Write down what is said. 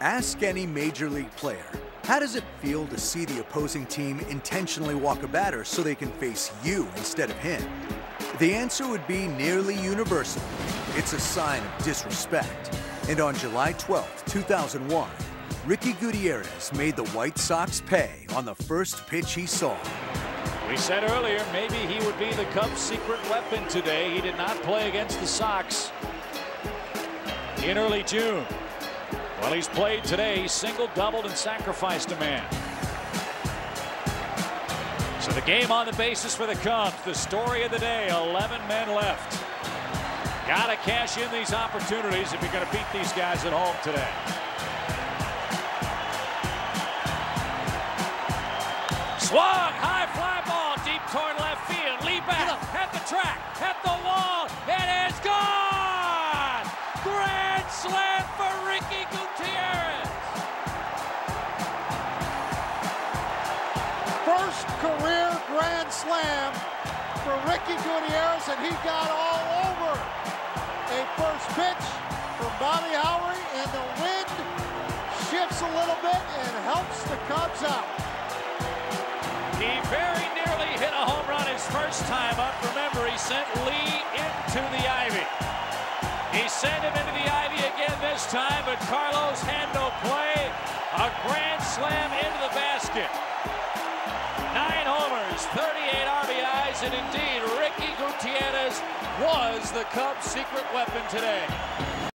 Ask any major league player, how does it feel to see the opposing team intentionally walk a batter so they can face you instead of him? The answer would be nearly universal. It's a sign of disrespect. And on July 12, 2001, Ricky Gutierrez made the White Sox pay on the first pitch he saw. We said earlier maybe he would be the Cubs' secret weapon today. He did not play against the Sox in early June. Well, he's played today. He singled, doubled, and sacrificed a man. So the game on the basis for the Cubs. The story of the day, 11 men left. Got to cash in these opportunities if you're going to beat these guys at home today. Swung, high fly ball, deep toward left field. Lee back, slam for Ricky Gutierrez. First career grand slam for Ricky Gutierrez, and he got all over a first pitch from Bobby Howry, and the wind shifts a little bit and helps the Cubs out. He very nearly hit a home run his first time up. Remember, he sent Lee into the ivy. He sent him into the ivy again this time, but Carlos had no play. A grand slam into the basket. Nine homers, 38 RBIs, and indeed, Ricky Gutierrez was the Cubs' secret weapon today.